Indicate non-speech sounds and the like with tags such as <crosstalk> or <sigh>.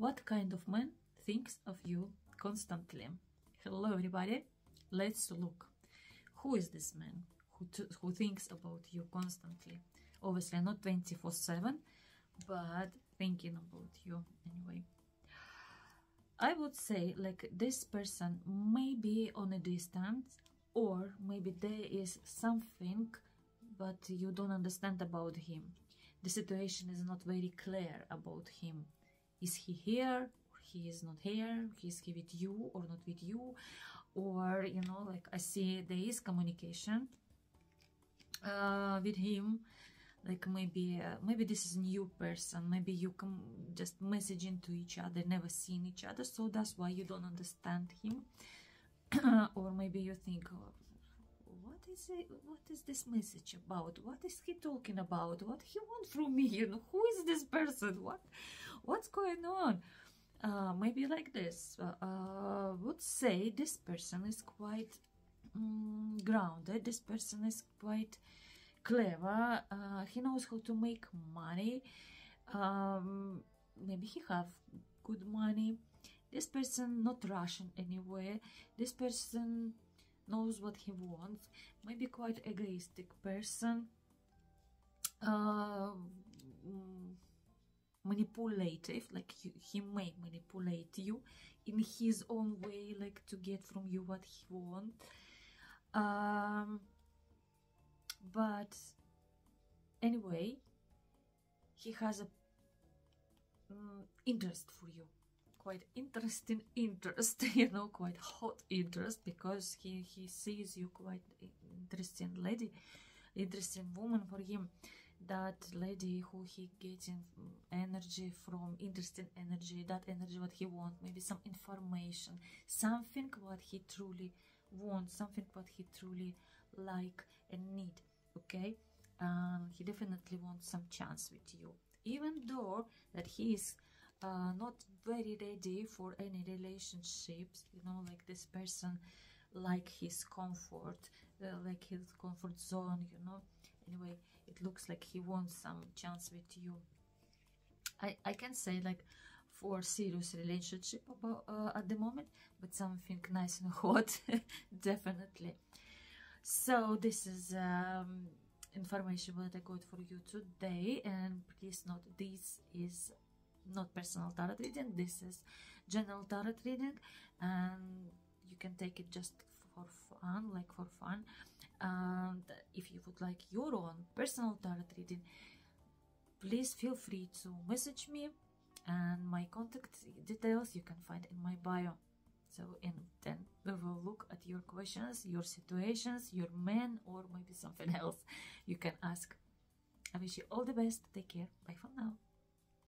what kind of man thinks of you constantly? Hello everybody. Let's look. Who is this man who, who thinks about you constantly? Obviously not 24 7 but thinking about you anyway. I would say like this person may be on a distance or maybe there is something but you don't understand about him. The situation is not very clear about him is he here? He is not here. Is he with you or not with you? Or you know like i see there is communication uh, with him. Like maybe uh, maybe this is a new person. Maybe you can just messaging to each other never seen each other. So that's why you don't understand him. <coughs> Or maybe you think oh, what is it what is this message about? What is he talking about? What he want from me? You know who is this person? What what's going on? Uh, maybe like this. Uh, uh, would say this person is quite um, grounded. This person is quite clever. Uh, he knows how to make money. Um, maybe he have good money. This person not russian anywhere. This person knows what he wants. Maybe quite egoistic person. Uh, manipulative like he, he may manipulate you in his own way like to get from you what he want. Um but anyway he has a um, interest for you quite interesting interest <laughs> you know quite hot interest because he he sees you quite interesting lady interesting woman for him. That lady who he getting energy from interesting energy that energy what he want maybe some information something what he truly wants something what he truly like and need okay? He definitely wants some chance with you. Even though that he is uh, not very ready for any relationships you know like this person like his comfort uh, like his comfort zone you know. Anyway it looks like he wants some chance with you. I i can say like for serious relationship about, uh, at the moment but something nice and <laughs> hot definitely. So this is um, information that I got for you today and please note this is not personal tarot reading this is general tarot reading and you can take it just for fun like for fun. And if you would like your own personal tarot reading please feel free to message me and my contact details you can find in my bio. So and then we will look at your questions your situations your man or maybe something <laughs> else you can ask. I wish you all the best. Take care. Bye for now